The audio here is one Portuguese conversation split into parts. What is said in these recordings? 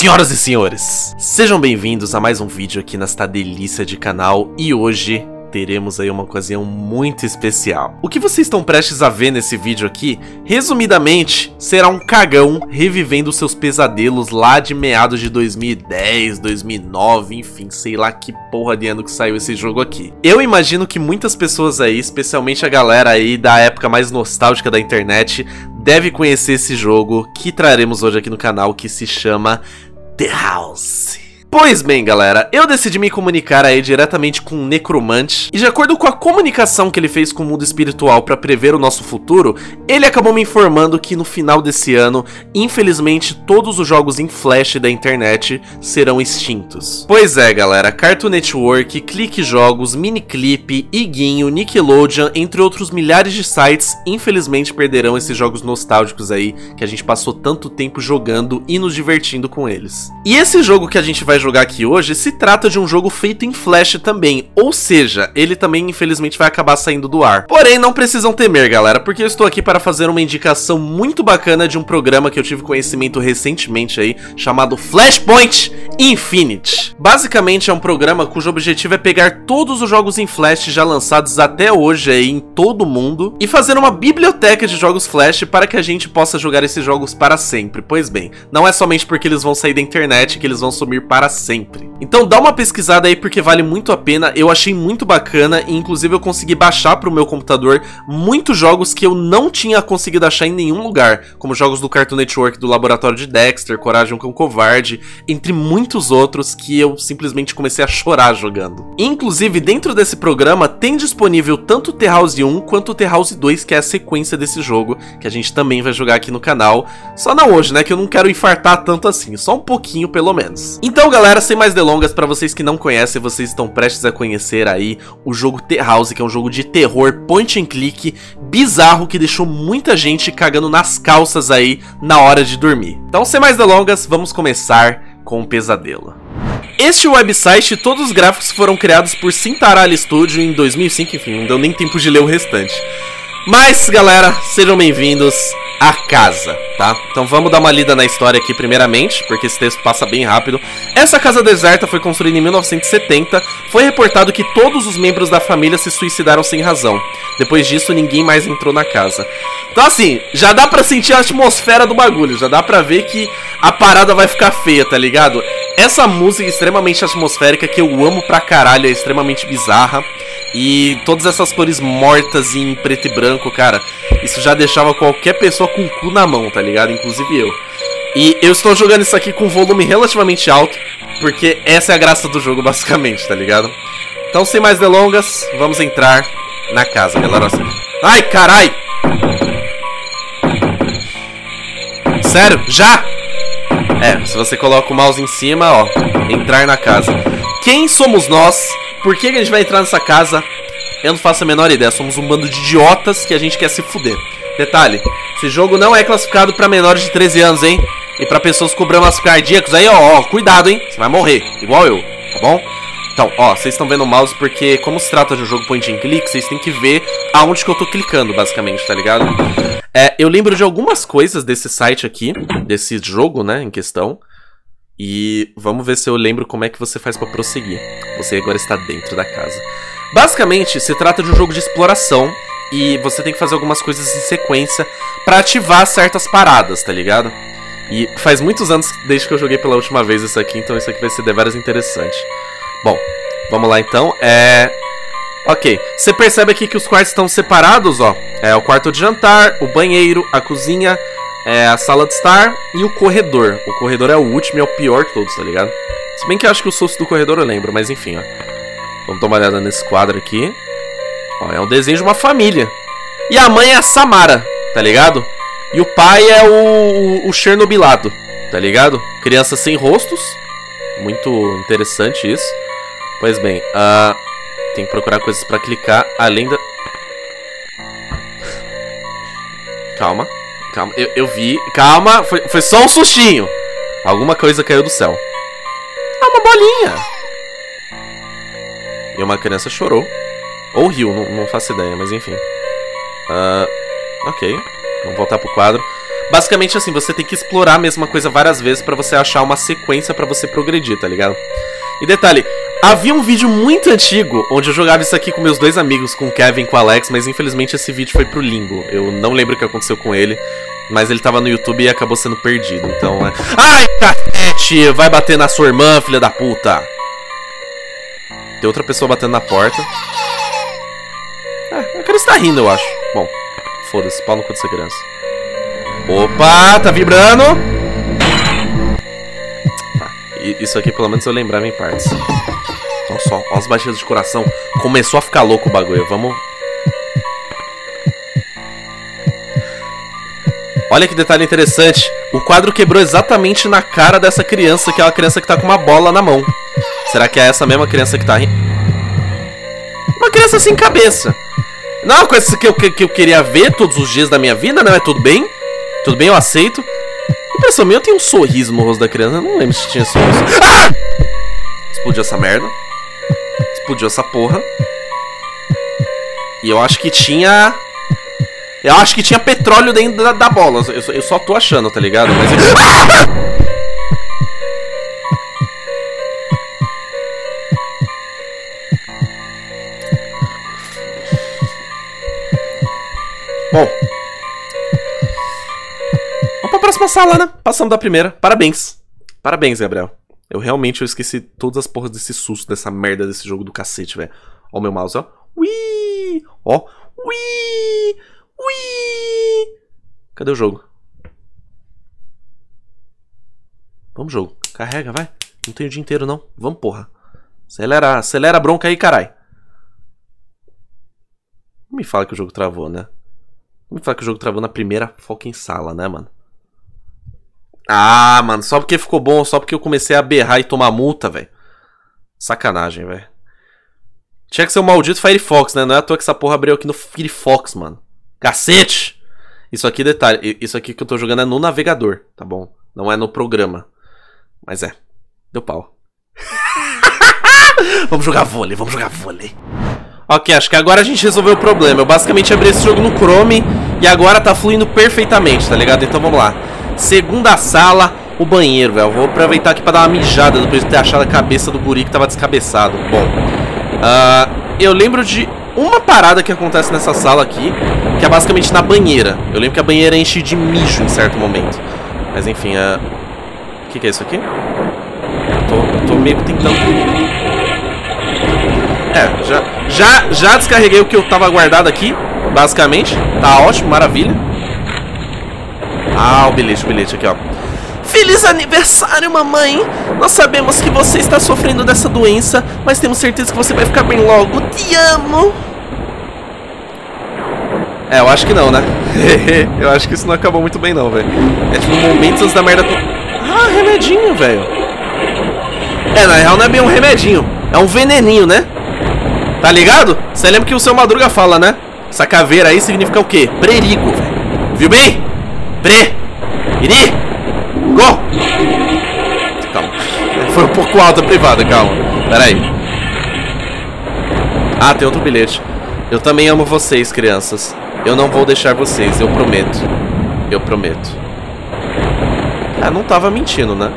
Senhoras e senhores, sejam bem-vindos a mais um vídeo aqui nesta delícia de canal e hoje teremos aí uma ocasião muito especial. O que vocês estão prestes a ver nesse vídeo aqui, resumidamente, será um cagão revivendo seus pesadelos lá de meados de 2010, 2009, enfim, sei lá que porra de ano que saiu esse jogo aqui. Eu imagino que muitas pessoas aí, especialmente a galera aí da época mais nostálgica da internet, deve conhecer esse jogo que traremos hoje aqui no canal, que se chama The House. Pois bem, galera, eu decidi me comunicar aí diretamente com um necromante, e de acordo com a comunicação que ele fez com o mundo espiritual para prever o nosso futuro, ele acabou me informando que no final desse ano, infelizmente, todos os jogos em flash da internet serão extintos. Pois é, galera, Cartoon Network, Clique Jogos, Miniclip, Iguinho, Nickelodeon, entre outros milhares de sites, infelizmente perderão esses jogos nostálgicos aí, que a gente passou tanto tempo jogando e nos divertindo com eles. E esse jogo que a gente vai jogar aqui hoje se trata de um jogo feito em Flash também, ou seja, ele também infelizmente vai acabar saindo do ar. Porém, não precisam temer, galera, porque eu estou aqui para fazer uma indicação muito bacana de um programa que eu tive conhecimento recentemente aí, chamado Flashpoint Infinite. Basicamente é um programa cujo objetivo é pegar todos os jogos em Flash já lançados até hoje aí em todo mundo e fazer uma biblioteca de jogos Flash para que a gente possa jogar esses jogos para sempre. Pois bem, não é somente porque eles vão sair da internet que eles vão sumir para sempre. Então dá uma pesquisada aí porque vale muito a pena, eu achei muito bacana e inclusive eu consegui baixar para o meu computador muitos jogos que eu não tinha conseguido achar em nenhum lugar, como jogos do Cartoon Network, do Laboratório de Dexter, Coragem com Covarde, entre muitos outros que eu simplesmente comecei a chorar jogando. Inclusive dentro desse programa tem disponível tanto o The House 1 quanto o The House 2, que é a sequência desse jogo, que a gente também vai jogar aqui no canal. Só não hoje, né, que eu não quero infartar tanto assim, só um pouquinho pelo menos. Então galera, sem mais delongas, para vocês que não conhecem, vocês estão prestes a conhecer aí o jogo The House, que é um jogo de terror point and click bizarro que deixou muita gente cagando nas calças aí na hora de dormir. Então sem mais delongas, vamos começar com o pesadelo. Este website, todos os gráficos foram criados por Cintaralha Studio em 2005, enfim, não deu nem tempo de ler o restante. Mas, galera, sejam bem-vindos à casa, tá? Então vamos dar uma lida na história aqui primeiramente, porque esse texto passa bem rápido. Essa casa deserta foi construída em 1970. Foi reportado que todos os membros da família se suicidaram sem razão. Depois disso, ninguém mais entrou na casa. Então assim, já dá pra sentir a atmosfera do bagulho, já dá pra ver que a parada vai ficar feia, tá ligado? Essa música extremamente atmosférica que eu amo pra caralho, é extremamente bizarra. E todas essas cores mortas em preto e branco, cara, isso já deixava qualquer pessoa com o cu na mão, tá ligado? Inclusive eu. E eu estou jogando isso aqui com volume relativamente alto, porque essa é a graça do jogo, basicamente, tá ligado? Então, sem mais delongas, vamos entrar na casa, galera. Ai, carai! Sério? Já? É, se você coloca o mouse em cima, ó, entrar na casa. Quem somos nós? Por que a gente vai entrar nessa casa? Eu não faço a menor ideia, somos um bando de idiotas que a gente quer se fuder. Detalhe, esse jogo não é classificado para menores de 13 anos, hein? E para pessoas com problemas cardíacos aí, ó, ó, cuidado, hein? Você vai morrer, igual eu, tá bom? Então, ó, vocês estão vendo o mouse porque como se trata de um jogo point and click, vocês têm que ver aonde que eu tô clicando, basicamente, tá ligado? É, eu lembro de algumas coisas desse site aqui, desse jogo, né, em questão. E vamos ver se eu lembro como é que você faz pra prosseguir. Você agora está dentro da casa. Basicamente, se trata de um jogo de exploração e você tem que fazer algumas coisas em sequência para ativar certas paradas, tá ligado? E faz muitos anos desde que eu joguei pela última vez isso aqui, então isso aqui vai ser deveras interessante. Bom, vamos lá então. É. Ok, você percebe aqui que os quartos estão separados, ó. É o quarto de jantar, o banheiro, a cozinha, é a sala de estar e o corredor. O corredor é o último e é o pior de todos, tá ligado? Se bem que eu acho que o susto do corredor eu lembro, mas enfim, ó. Vamos dar uma olhada nesse quadro aqui. Ó, é um desenho de uma família. E a mãe é a Samara, tá ligado? E o pai é o, o Chernobilado, tá ligado? Criança sem rostos. Muito interessante isso. Pois bem, uh, tem que procurar coisas pra clicar além da... Calma. Calma, eu, eu vi. Calma, foi, foi só um sustinho. Alguma coisa caiu do céu. É uma bolinha. E uma criança chorou. Ou riu, não, não faço ideia, mas enfim. Uh, ok, vamos voltar pro quadro. Basicamente assim, você tem que explorar a mesma coisa várias vezes pra você achar uma sequência pra você progredir, tá ligado? E detalhe, havia um vídeo muito antigo onde eu jogava isso aqui com meus dois amigos, com o Kevin e com o Alex, mas infelizmente esse vídeo foi pro limbo. Eu não lembro o que aconteceu com ele, mas ele tava no YouTube e acabou sendo perdido, então é... Ai, cacete! Vai bater na sua irmã, filha da puta! Tem outra pessoa batendo na porta. É, a criança tá rindo, eu acho. Bom, foda-se, pau no cu dessa criança. Opa, tá vibrando! Tá, isso aqui pelo menos eu lembrava em partes. Olha só, olha as batidas de coração. Começou a ficar louco o bagulho, vamos... Olha que detalhe interessante. O quadro quebrou exatamente na cara dessa criança, que é criança que tá com uma bola na mão. Será que é essa mesma criança que tá? Uma criança sem cabeça. Não é uma coisa que eu, que eu queria ver todos os dias da minha vida, não é tudo bem? Tudo bem, eu aceito. Impressão minha, eu tenho um sorriso no rosto da criança. Eu não lembro se tinha sorriso. Ah! Explodiu essa merda. Explodiu essa porra. E eu acho que tinha... Eu acho que tinha petróleo dentro da, da bola. Eu, eu, só tô achando, tá ligado? Mas... Ah! Bom. Vamos pra próxima sala, né? Passamos da primeira. Parabéns. Parabéns, Gabriel. Eu realmente eu esqueci todas as porras desse susto, dessa merda desse jogo do cacete, velho. Ó meu mouse, ó. Ui! Ó. Ui! Ui! Cadê o jogo? Vamos, jogo. Carrega, vai. Não tem o dia inteiro, não. Vamos, porra. Acelera, acelera a bronca aí, carai. Me fala que o jogo travou, né? Como falar que o jogo travou na primeira fucking sala, né, mano? Ah, mano, só porque ficou bom, só porque eu comecei a berrar e tomar multa, velho. Sacanagem, velho. Tinha que ser o maldito Firefox, né? Não é à toa que essa porra abriu aqui no Firefox, mano. Cacete! Isso aqui, detalhe, isso aqui que eu tô jogando é no navegador, tá bom? Não é no programa. Mas é. Deu pau. vamos jogar vôlei, vamos jogar vôlei. Ok, acho que agora a gente resolveu o problema. Eu basicamente abri esse jogo no Chrome e agora tá fluindo perfeitamente, tá ligado? Então vamos lá. Segunda sala, o banheiro, velho. Vou aproveitar aqui pra dar uma mijada depois de ter achado a cabeça do guri que tava descabeçado. Bom, uh, eu lembro de uma parada que acontece nessa sala aqui, que é basicamente na banheira. Eu lembro que a banheira enche de mijo em certo momento. Mas enfim, uh... o que, que é isso aqui? Eu tô, eu tô meio que tentando... É, já, já, já descarreguei o que eu tava guardado aqui, basicamente. Tá ótimo, maravilha. Ah, o bilhete, o bilhete aqui, ó. Feliz aniversário, mamãe! Nós sabemos que você está sofrendo dessa doença, mas temos certeza que você vai ficar bem logo. Te amo! É, eu acho que não, né? eu acho que isso não acabou muito bem não, velho. É tipo momentos da merda... Ah, remedinho, velho. É, na real não é bem um remedinho. É um veneninho, né? Tá ligado? Você lembra que o seu Madruga fala, né? Essa caveira aí significa o quê? Prerigo, velho. Viu bem? Pre. Iri. Go. Calma. Foi um pouco alta a privada, calma. Pera aí. Ah, tem outro bilhete. Eu também amo vocês, crianças. Eu não vou deixar vocês, eu prometo. Eu prometo. Ah, não tava mentindo, né?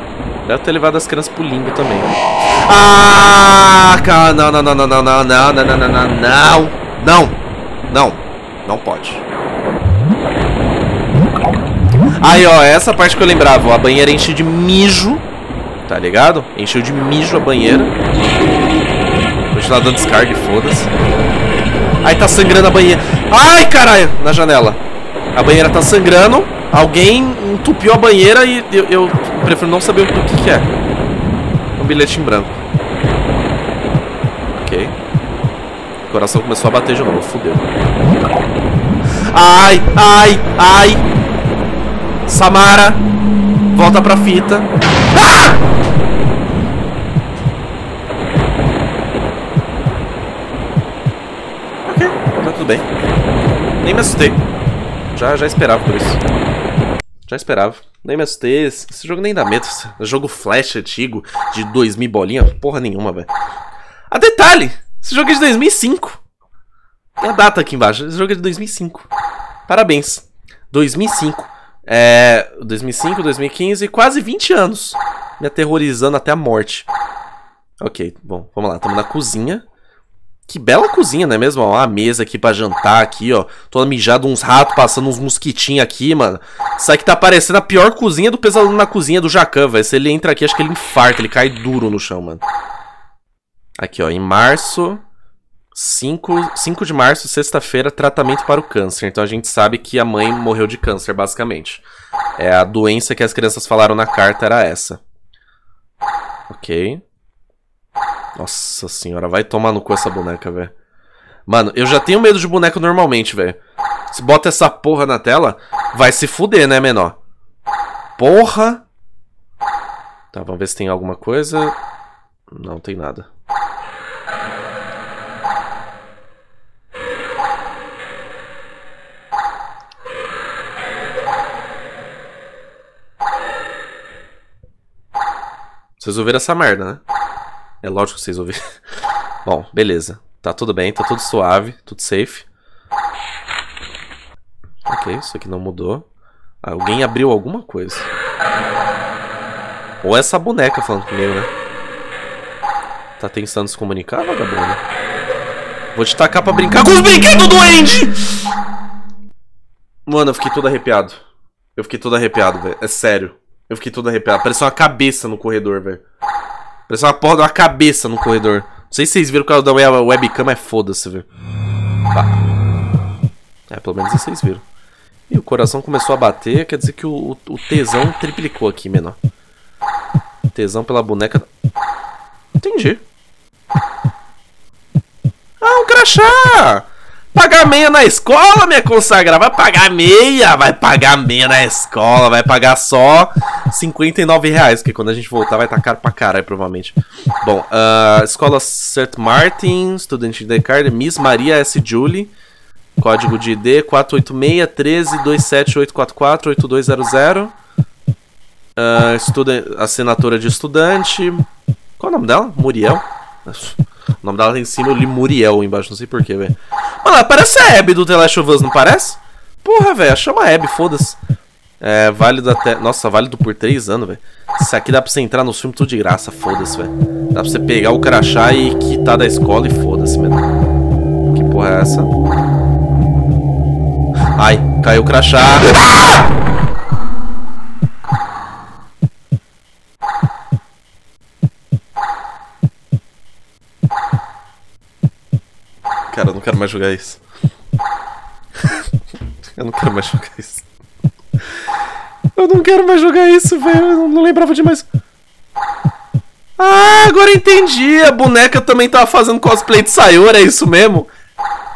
Deve ter levado as crianças pro limbo também. Ah, cara, não, não, não, não, não, não, não, não, não, não, não, não, não, não, não pode. Aí, ó, essa parte que eu lembrava, ó, a banheira enche de mijo, tá ligado? Encheu de mijo a banheira. Vou continuar dando descarga, foda-se. Aí tá sangrando a banheira. Ai, caralho, na janela. A banheira tá sangrando. Alguém entupiu a banheira e eu, eu prefiro não saber o que, que é. Um bilhete em branco. Ok. O coração começou a bater de novo, fudeu. Ai, ai, ai. Samara, volta pra fita. Ah! Ok, tá tudo bem. Nem me assustei. Já, já esperava por isso. Já esperava. Nem me assustei. Esse jogo nem dá medo. Jogo flash antigo, de 2000 bolinha. Porra nenhuma, velho. A detalhe! Esse jogo é de 2005. Tem a data aqui embaixo. Esse jogo é de 2005. Parabéns. 2005. É. 2005, 2015, quase 20 anos. Me aterrorizando até a morte. Ok, bom, vamos lá. Estamos na cozinha. Que bela cozinha, não é mesmo? Ó, a mesa aqui pra jantar aqui, ó. Toda mijada, uns ratos passando uns mosquitinhos aqui, mano. Isso aqui tá parecendo a pior cozinha do pesadelo na cozinha do Jacan, velho. Se ele entra aqui, acho que ele infarta, ele cai duro no chão, mano. Aqui, ó, em março... 5, 5 de março, sexta-feira, tratamento para o câncer. Então a gente sabe que a mãe morreu de câncer, basicamente. É a doença que as crianças falaram na carta era essa. Ok. Nossa senhora, vai tomar no cu essa boneca, velho. Mano, eu já tenho medo de boneco normalmente, velho. Se bota essa porra na tela, vai se fuder, né, menor? Porra! Tá, vamos ver se tem alguma coisa. Não tem nada. Vocês ouviram essa merda, né? É lógico que vocês ouviram. Bom, beleza. Tá tudo bem, tá tudo suave, tudo safe. Ok, isso aqui não mudou. Alguém abriu alguma coisa. Ou essa boneca falando comigo, né? Tá tentando se comunicar, vagabundo? Vou te tacar pra brincar com os brinquedos do Andy! Mano, eu fiquei todo arrepiado. Eu fiquei todo arrepiado, velho. É sério. Eu fiquei todo arrepiado. Parecia uma cabeça no corredor, velho. Parece uma porra de uma cabeça no corredor. Não sei se vocês viram o causa da webcam, mas foda-se, viu? É, pelo menos vocês viram. E o coração começou a bater, quer dizer que o, o tesão triplicou aqui, menor. Tesão pela boneca. Entendi. Ah, um crachá! Pagar meia na escola, minha consagrada. Vai pagar meia, vai pagar meia na escola, vai pagar só 59 reais, porque quando a gente voltar vai estar tá caro pra caralho, provavelmente. Bom, uh, escola St. Martin, estudante de card, Miss Maria S. Julie, código de ID 486 13 27844 8200. Uh, assinatura de estudante. Qual o nome dela? Muriel? O nome dela tem em cima, eu li Muriel embaixo, não sei porquê, velho. Mano, ela parece a Abby do The Last of Us, não parece? Porra, velho, chama a Abby, foda-se. É, válido até. Nossa, válido por 3 anos, velho. Isso aqui dá pra você entrar nos filmes tudo de graça, foda-se, velho. Dá pra você pegar o crachá e quitar da escola e foda-se, mano. Que porra é essa? Ai, caiu o crachá. Ah! Cara, eu não quero mais jogar isso. eu não quero mais jogar isso. Eu não quero mais jogar isso, velho. Eu não lembrava de mais. Ah, agora entendi. A boneca também tava fazendo cosplay de Sayori, é isso mesmo?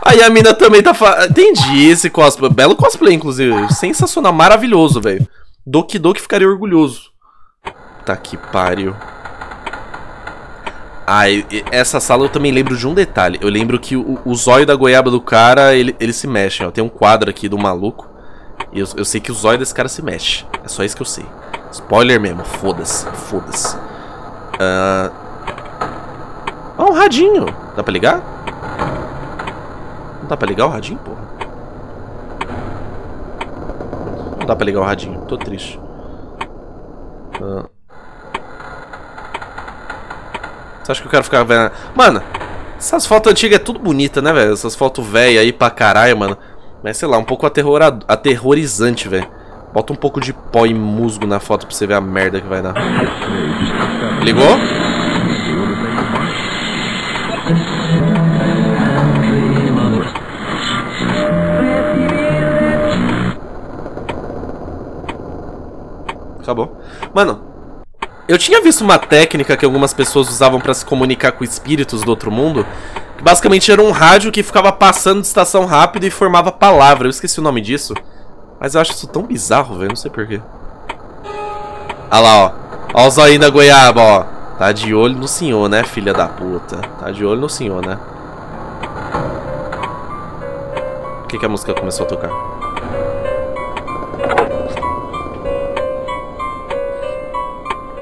Aí a mina também tá fazendo. Entendi esse cosplay. Belo cosplay, inclusive. Sensacional, maravilhoso, velho. Doki Doki ficaria orgulhoso. Tá que pariu. Ah, essa sala eu também lembro de um detalhe. Eu lembro que o, o zóio da goiaba do cara, ele, ele se mexe, ó. Tem um quadro aqui do maluco. E eu, eu sei que o zóio desse cara se mexe. É só isso que eu sei. Spoiler mesmo, foda-se, foda-se. Ah, uh... oh, um radinho. Dá pra ligar? Não dá pra ligar o radinho, porra? Não dá pra ligar o radinho, tô triste. Uh... Você acha que eu quero ficar vendo? Mano, essas fotos antigas é tudo bonita, né, velho? Essas fotos velhas aí pra caralho, mano. Mas sei lá, um pouco aterrorizante, velho. Bota um pouco de pó e musgo na foto pra você ver a merda que vai dar. Ligou? Acabou. Mano, eu tinha visto uma técnica que algumas pessoas usavam para se comunicar com espíritos do outro mundo. Que basicamente era um rádio que ficava passando de estação rápido e formava palavra. Eu esqueci o nome disso. Mas eu acho isso tão bizarro, velho. Não sei porquê. Olha lá, ó. Ó o zóio da goiaba, ó. Tá de olho no senhor, né, filha da puta? Tá de olho no senhor, né? Por que, que a música começou a tocar?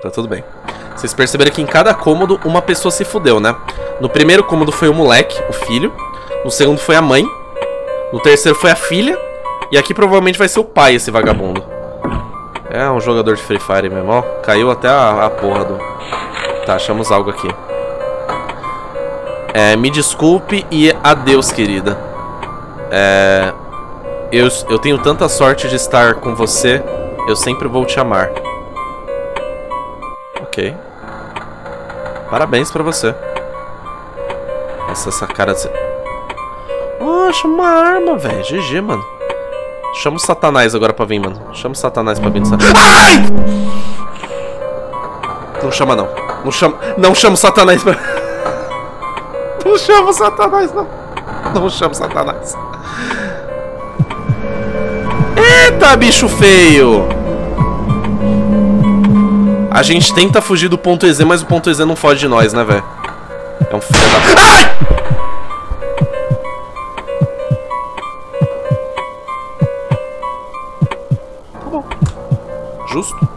Tá tudo bem. Vocês perceberam que em cada cômodo uma pessoa se fudeu, né? No primeiro cômodo foi o moleque, o filho. No segundo foi a mãe. No terceiro foi a filha. E aqui provavelmente vai ser o pai, esse vagabundo. É um jogador de Free Fire mesmo, ó. Caiu até a, a porra do... Tá, achamos algo aqui. É, me desculpe e adeus, querida. É... Eu, eu tenho tanta sorte de estar com você, eu sempre vou te amar. Ok. Parabéns pra você. Nossa, essa cara... De... Oh, chama uma arma, velho. GG, mano. Chama o Satanás agora pra vir, mano. Chama o Satanás pra vir. Ai! Não chama, não. Não chama, não chama o Satanás pra... Não chama o Satanás, não. Não chama o Satanás. Eita, bicho feio! A gente tenta fugir do ponto EZ, mas o ponto EZ não foge de nós, né, velho? É um filho da... Ai! Tá bom. Justo.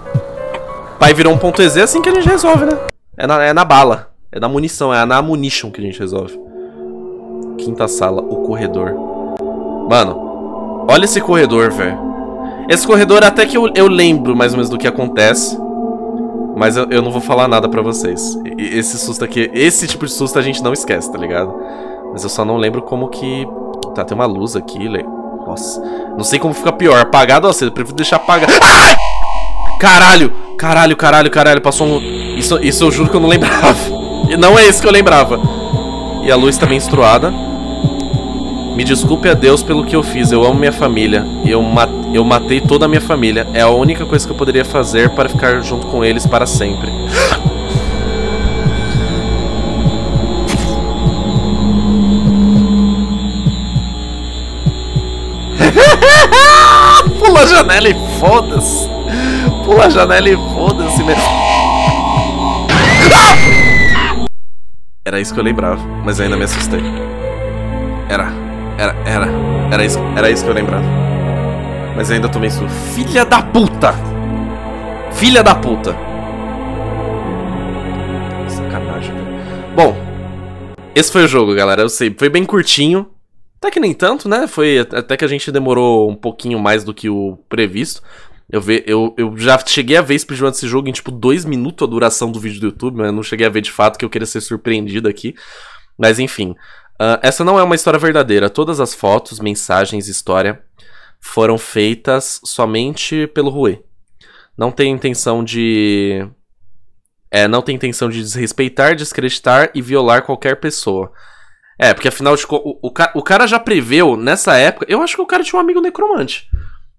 Pai virou um ponto EZ é assim que a gente resolve, né? É na, é na bala. É na munição, é na munition que a gente resolve. Quinta sala, o corredor. Mano, olha esse corredor, velho. Esse corredor até que eu, eu lembro mais ou menos do que acontece. Mas eu, eu não vou falar nada pra vocês. Esse susto aqui, esse tipo de susto a gente não esquece, tá ligado? Mas eu só não lembro como que... Tá, tem uma luz aqui, le... Nossa. Não sei como fica pior, apagado ou aceso. Prefiro deixar apagado. Ai! Caralho! Caralho, caralho, caralho. Passou um... Isso, isso eu juro que eu não lembrava. E não é isso que eu lembrava. E a luz tá menstruada. Me desculpe a Deus pelo que eu fiz. Eu amo minha família. Eu, ma eu matei toda a minha família. É a única coisa que eu poderia fazer para ficar junto com eles para sempre. Pula a janela e foda-se. Pula a janela e foda-se mesmo. Era isso que eu lembrava, mas ainda me assustei. Era. Era, era, era isso, era isso que eu lembrava. Mas ainda tomei isso. Filha da puta! Filha da puta! Sacanagem. Bom, esse foi o jogo, galera. Eu sei, foi bem curtinho. Até que nem tanto, né? Foi até que a gente demorou um pouquinho mais do que o previsto. Eu, ve, eu, eu já cheguei a ver speedrun desse jogo em tipo dois minutos a duração do vídeo do YouTube, mas eu não cheguei a ver de fato que eu queria ser surpreendido aqui. Mas enfim, Uh, essa não é uma história verdadeira. Todas as fotos, mensagens, história foram feitas somente pelo Rui. Não tem intenção de. É, não tem intenção de desrespeitar, descreditar e violar qualquer pessoa. É, porque afinal de o, o, o, cara já preveu nessa época. Eu acho que o cara tinha um amigo necromante.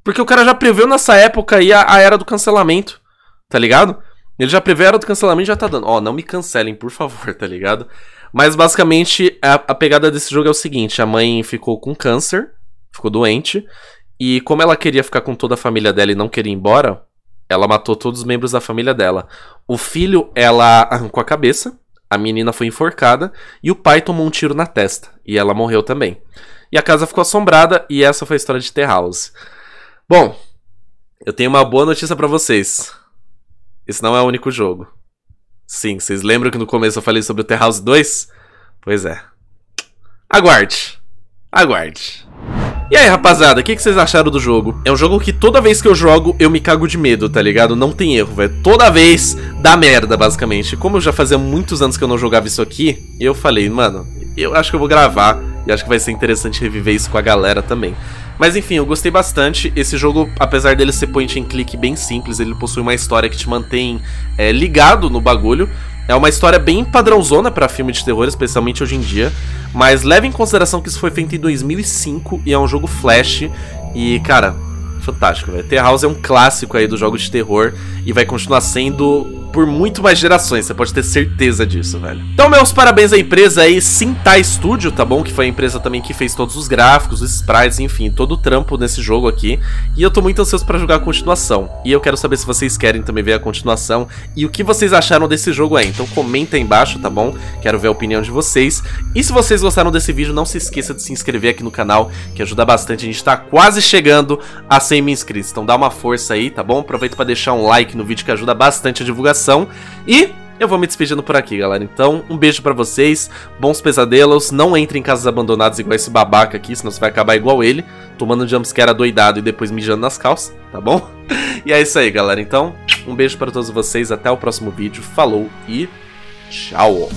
Porque o cara já preveu nessa época aí a, a era do cancelamento. Tá ligado? Ele já preveu a era do cancelamento já tá dando. Ó, oh, não me cancelem, por favor, tá ligado? Mas basicamente a, a pegada desse jogo é o seguinte: a mãe ficou com câncer, ficou doente, e como ela queria ficar com toda a família dela e não queria ir embora, ela matou todos os membros da família dela. O filho, ela arrancou a cabeça, a menina foi enforcada e o pai tomou um tiro na testa. E ela morreu também. E a casa ficou assombrada e essa foi a história de The House. Bom, eu tenho uma boa notícia para vocês. Esse não é o único jogo. Sim, vocês lembram que no começo eu falei sobre o The House 2? Pois é. Aguarde. Aguarde. E aí, rapaziada, o que, que, vocês acharam do jogo? É um jogo que toda vez que eu jogo, eu me cago de medo, tá ligado? Não tem erro, velho. Toda vez dá merda, basicamente. Como eu já fazia muitos anos que eu não jogava isso aqui, eu falei, mano, eu acho que eu vou gravar e acho que vai ser interessante reviver isso com a galera também. Mas enfim, eu gostei bastante. Esse jogo, apesar dele ser point and click bem simples, ele possui uma história que te mantém é, ligado no bagulho. É uma história bem padrãozona para filme de terror, especialmente hoje em dia. Mas leve em consideração que isso foi feito em 2005 e é um jogo flash. E, cara, fantástico, velho. The House é um clássico aí do jogo de terror e vai continuar sendo por muito mais gerações, você pode ter certeza disso, velho. Então, meus parabéns à empresa aí, Sintai Studio, tá bom? Que foi a empresa também que fez todos os gráficos, os sprites, enfim, todo o trampo nesse jogo aqui. E eu tô muito ansioso pra jogar a continuação. E eu quero saber se vocês querem também ver a continuação e o que vocês acharam desse jogo aí. Então comenta aí embaixo, tá bom? Quero ver a opinião de vocês. E se vocês gostaram desse vídeo, não se esqueça de se inscrever aqui no canal, que ajuda bastante. A gente tá quase chegando a 100 mil inscritos, então dá uma força aí, tá bom? Aproveita pra deixar um like no vídeo que ajuda bastante a divulgação. E eu vou me despedindo por aqui, galera. Então, um beijo pra vocês, bons pesadelos, não entre em casas abandonadas igual esse babaca aqui, senão você vai acabar igual ele, tomando um jumpscare adoidado e depois mijando nas calças, tá bom? E é isso aí, galera. Então, um beijo para todos vocês, até o próximo vídeo, falou e tchau!